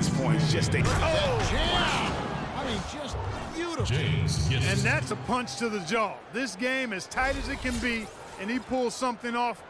defense points. Just a oh, wow. I mean, just beautiful. James yes. And that's a punch to the jaw. This game as tight as it can be, and he pulls something off